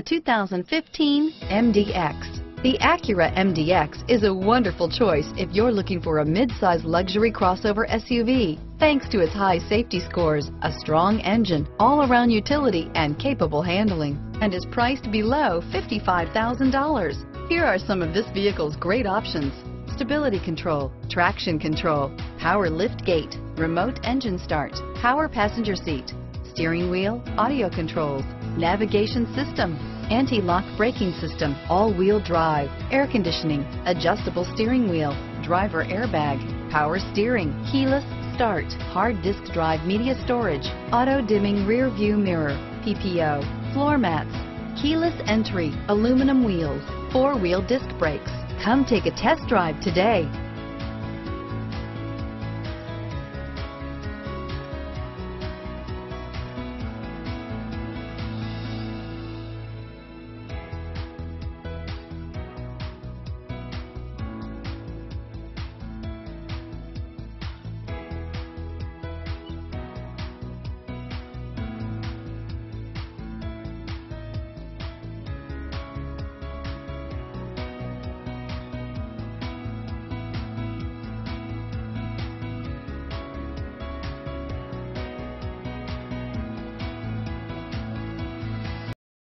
The 2015 MDX. The Acura MDX is a wonderful choice if you're looking for a mid-size luxury crossover SUV. Thanks to its high safety scores, a strong engine, all-around utility, and capable handling, and is priced below $55,000. Here are some of this vehicle's great options. Stability control, traction control, power lift gate, remote engine start, power passenger seat, steering wheel, audio controls, navigation system, anti-lock braking system, all-wheel drive, air conditioning, adjustable steering wheel, driver airbag, power steering, keyless start, hard disk drive media storage, auto dimming rear view mirror, PPO, floor mats, keyless entry, aluminum wheels, four-wheel disc brakes. Come take a test drive today.